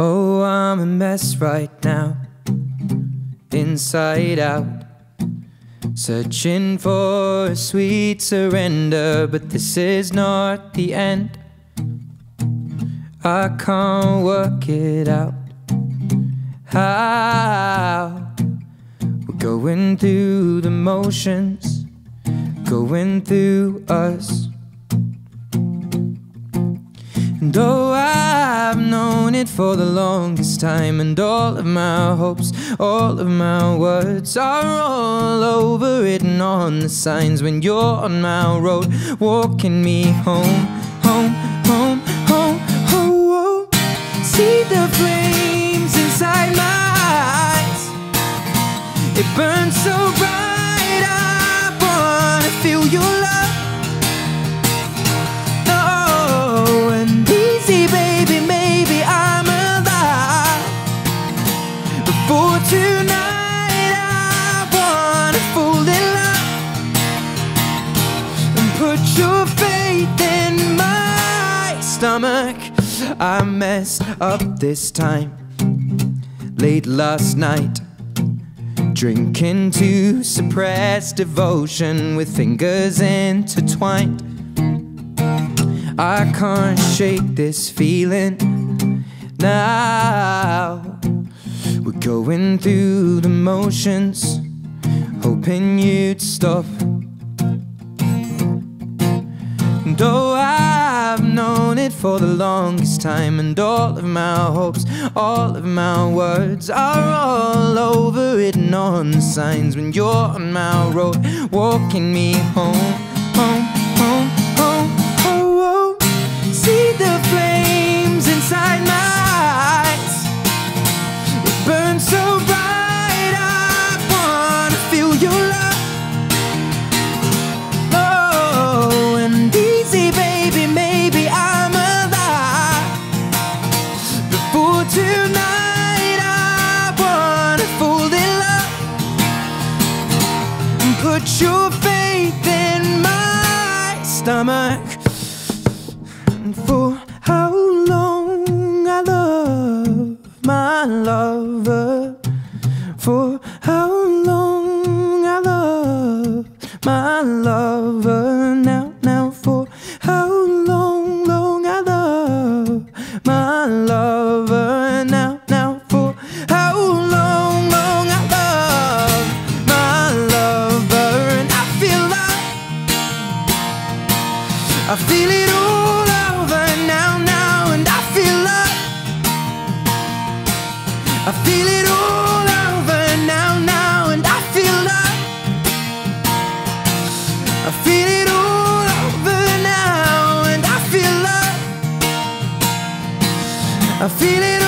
Oh, I'm a mess right now, inside out. Searching for a sweet surrender, but this is not the end. I can't work it out. How we're going through the motions, going through us. And oh, I've known it for the longest time, and all of my hopes, all of my words are all over written on the signs when you're on my road, walking me home, home, home, home, home. See the flames inside my eyes, it burns so bright. Put your faith in my stomach. I messed up this time late last night. Drinking to suppress devotion with fingers intertwined. I can't shake this feeling now. We're going through the motions, hoping you'd stop. Oh, I've known it for the longest time, and all of my hopes, all of my words are all over written on the signs when you're on my road, walking me home, your faith in my stomach. And for how long I love my lover. For how I feel it all over now, now, and I feel love. I feel it all over now, now, and I feel love. I feel it all over now, and I feel love. I feel it